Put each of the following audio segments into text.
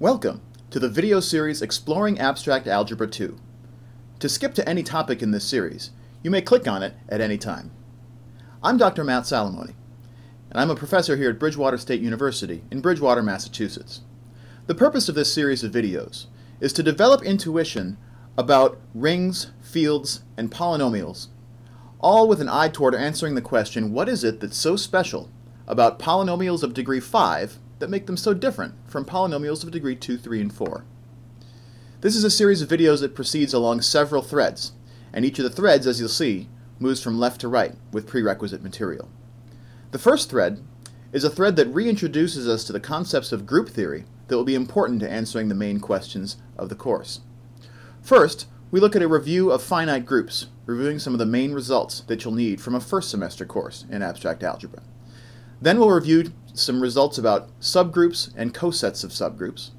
Welcome to the video series Exploring Abstract Algebra 2. To skip to any topic in this series, you may click on it at any time. I'm Dr. Matt Salomone, and I'm a professor here at Bridgewater State University in Bridgewater, Massachusetts. The purpose of this series of videos is to develop intuition about rings, fields, and polynomials, all with an eye toward answering the question, what is it that's so special about polynomials of degree 5 that make them so different from polynomials of degree 2, 3, and 4. This is a series of videos that proceeds along several threads, and each of the threads, as you'll see, moves from left to right with prerequisite material. The first thread is a thread that reintroduces us to the concepts of group theory that will be important to answering the main questions of the course. First, we look at a review of finite groups, reviewing some of the main results that you'll need from a first semester course in abstract algebra. Then we'll review some results about subgroups and cosets of subgroups,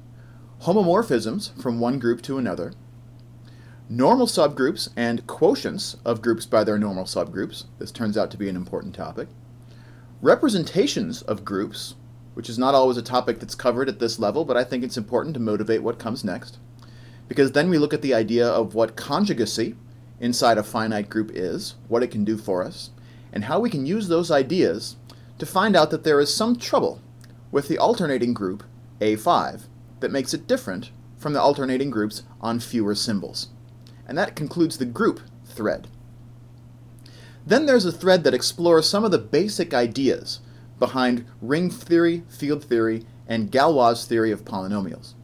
homomorphisms from one group to another, normal subgroups and quotients of groups by their normal subgroups, this turns out to be an important topic, representations of groups, which is not always a topic that's covered at this level, but I think it's important to motivate what comes next, because then we look at the idea of what conjugacy inside a finite group is, what it can do for us, and how we can use those ideas to find out that there is some trouble with the alternating group A5 that makes it different from the alternating groups on fewer symbols. And that concludes the group thread. Then there's a thread that explores some of the basic ideas behind ring theory, field theory, and Galois theory of polynomials.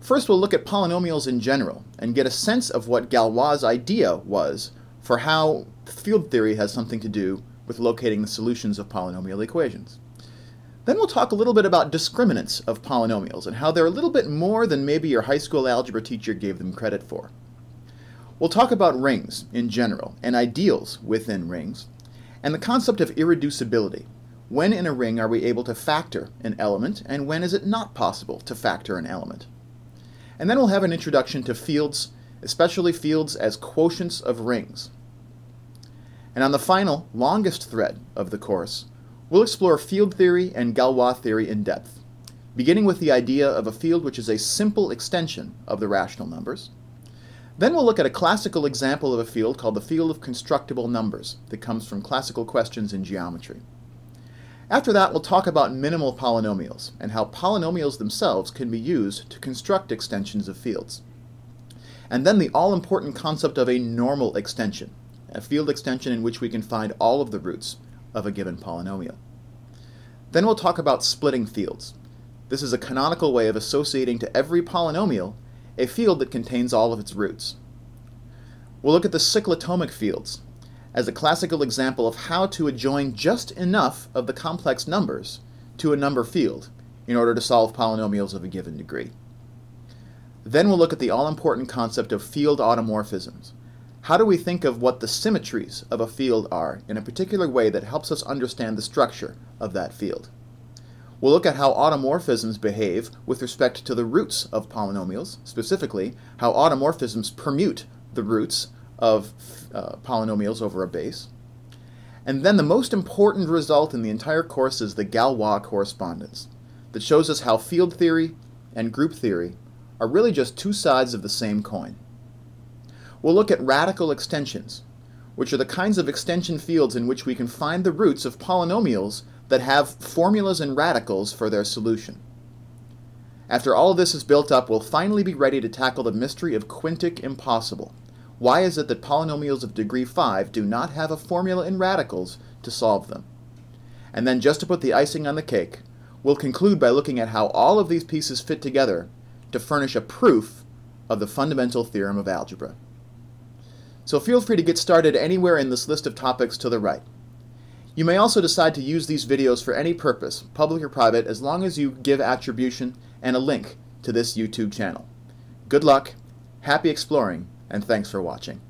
First, we'll look at polynomials in general and get a sense of what Galois' idea was for how field theory has something to do with locating the solutions of polynomial equations. Then we'll talk a little bit about discriminants of polynomials and how they're a little bit more than maybe your high school algebra teacher gave them credit for. We'll talk about rings in general and ideals within rings and the concept of irreducibility. When in a ring are we able to factor an element and when is it not possible to factor an element? And then we'll have an introduction to fields, especially fields as quotients of rings. And on the final, longest thread of the course, we'll explore field theory and Galois theory in depth, beginning with the idea of a field which is a simple extension of the rational numbers. Then we'll look at a classical example of a field called the field of constructible numbers that comes from classical questions in geometry. After that, we'll talk about minimal polynomials and how polynomials themselves can be used to construct extensions of fields. And then the all-important concept of a normal extension, a field extension in which we can find all of the roots of a given polynomial. Then we'll talk about splitting fields. This is a canonical way of associating to every polynomial a field that contains all of its roots. We'll look at the cyclotomic fields as a classical example of how to adjoin just enough of the complex numbers to a number field in order to solve polynomials of a given degree. Then we'll look at the all-important concept of field automorphisms, how do we think of what the symmetries of a field are in a particular way that helps us understand the structure of that field? We'll look at how automorphisms behave with respect to the roots of polynomials, specifically how automorphisms permute the roots of uh, polynomials over a base. And then the most important result in the entire course is the Galois correspondence that shows us how field theory and group theory are really just two sides of the same coin. We'll look at radical extensions, which are the kinds of extension fields in which we can find the roots of polynomials that have formulas and radicals for their solution. After all of this is built up, we'll finally be ready to tackle the mystery of quintic impossible. Why is it that polynomials of degree 5 do not have a formula in radicals to solve them? And then just to put the icing on the cake, we'll conclude by looking at how all of these pieces fit together to furnish a proof of the fundamental theorem of algebra. So feel free to get started anywhere in this list of topics to the right. You may also decide to use these videos for any purpose, public or private, as long as you give attribution and a link to this YouTube channel. Good luck, happy exploring, and thanks for watching.